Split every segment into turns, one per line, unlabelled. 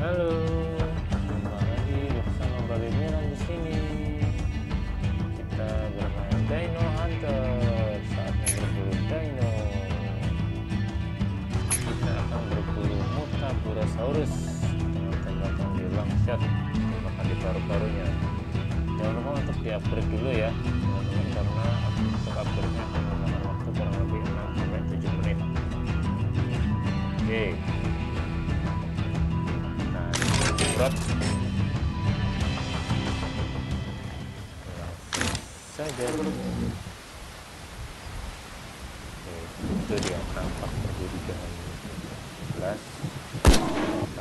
Halo, jumpa lagi bersama Babe Milan di sini. Kita bermain Dino Hunter. Saatnya berburu Dino. Kita akan berburu Mutaburosaurus dengan tembakan di long shot, tembakan di paru-parunya. Jangan lupa untuk di-upgrade dulu ya, teman-teman karena untuk upgrade-nya akan memakan waktu kurang lebih 6 sampai 7 menit. Oke. Nah, surat saja itu dia tampak menjadi dengan 11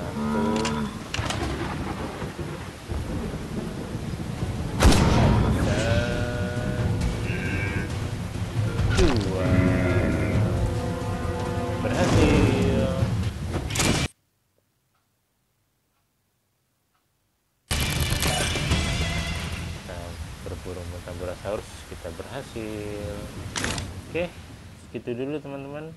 berburu Mutaborasaurus kita berhasil. Oke segitu dulu teman-teman.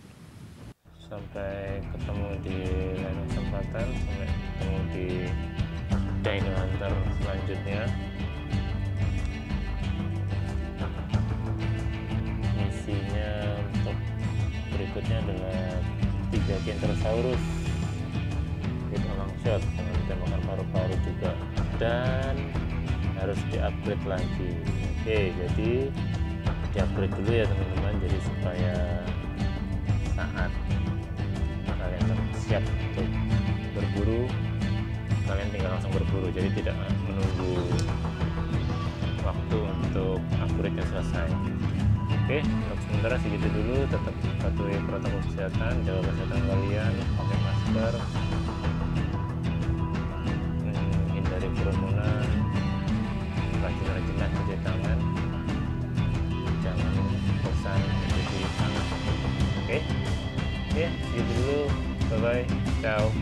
Sampai ketemu di lain kesempatan sampai ketemu di Dino Hunter selanjutnya. Misinya untuk berikutnya adalah tiga Kentrosaurus hit long shot dengan tembakan paru-paru juga. Dan harus di-upgrade lagi. Oke jadi di-upgrade dulu ya teman-teman. Jadi supaya saat kalian siap untuk berburu kalian tinggal langsung berburu. Jadi tidak menunggu waktu untuk upgrade nya selesai. Oke untuk sementara segitu dulu. Tetap patuhi protokol kesehatan jaga kesehatan kalian pakai masker cuci tangan oke oke segitu dulu bye bye ciao